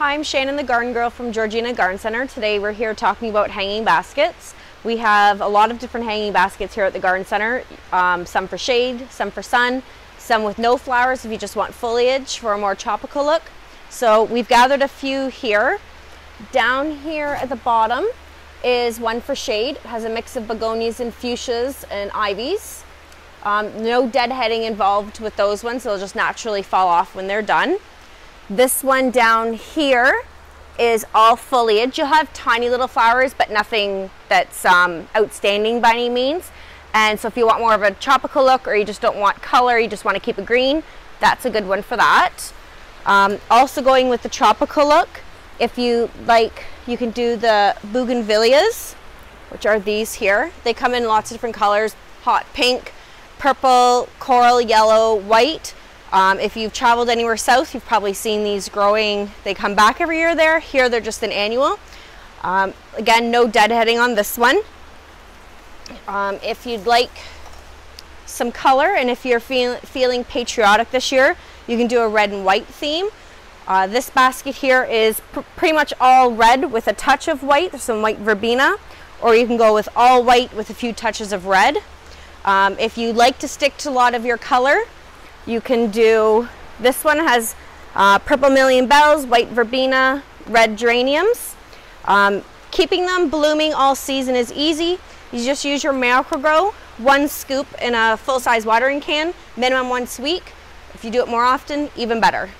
Hi, I'm Shannon the Garden Girl from Georgina Garden Center. Today we're here talking about hanging baskets. We have a lot of different hanging baskets here at the Garden Center, um, some for shade, some for sun, some with no flowers if you just want foliage for a more tropical look. So we've gathered a few here. Down here at the bottom is one for shade. It has a mix of begonias and fuchsias and ivies. Um, no deadheading involved with those ones. They'll just naturally fall off when they're done. This one down here is all foliage. You'll have tiny little flowers, but nothing that's um, outstanding by any means. And so if you want more of a tropical look or you just don't want color, you just want to keep it green, that's a good one for that. Um, also going with the tropical look, if you like, you can do the bougainvilleas, which are these here. They come in lots of different colors, hot pink, purple, coral, yellow, white. Um, if you've traveled anywhere south, you've probably seen these growing. They come back every year there. Here they're just an annual. Um, again, no deadheading on this one. Um, if you'd like some color and if you're feel, feeling patriotic this year, you can do a red and white theme. Uh, this basket here is pr pretty much all red with a touch of white. There's some white verbena. Or you can go with all white with a few touches of red. Um, if you like to stick to a lot of your color, you can do, this one has uh, purple million bells, white verbena, red geraniums. Um, keeping them blooming all season is easy. You just use your Miracle-Gro, one scoop in a full-size watering can, minimum once a week. If you do it more often, even better.